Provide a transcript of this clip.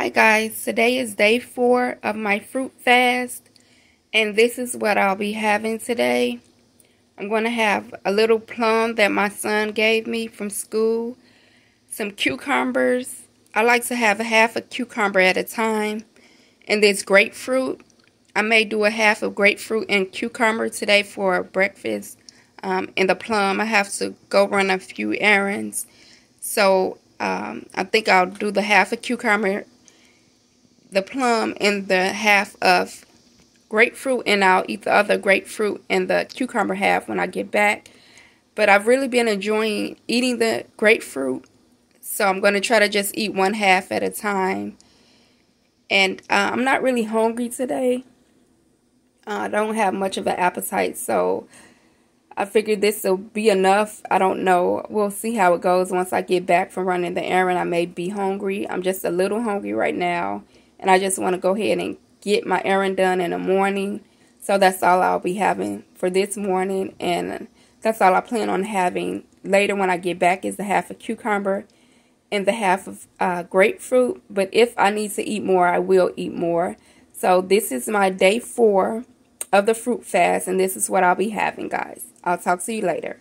Hi guys, today is day four of my fruit fast and this is what I'll be having today. I'm going to have a little plum that my son gave me from school, some cucumbers. I like to have a half a cucumber at a time and this grapefruit. I may do a half of grapefruit and cucumber today for breakfast. Um, and the plum, I have to go run a few errands. So um, I think I'll do the half a cucumber the plum and the half of grapefruit and I'll eat the other grapefruit and the cucumber half when I get back. But I've really been enjoying eating the grapefruit. So I'm going to try to just eat one half at a time. And uh, I'm not really hungry today. Uh, I don't have much of an appetite. So I figured this will be enough. I don't know. We'll see how it goes once I get back from running the errand. I may be hungry. I'm just a little hungry right now and I just want to go ahead and get my errand done in the morning. So that's all I'll be having for this morning, and that's all I plan on having later when I get back is the half of cucumber and the half of uh, grapefruit. But if I need to eat more, I will eat more. So this is my day four of the fruit fast, and this is what I'll be having, guys. I'll talk to you later.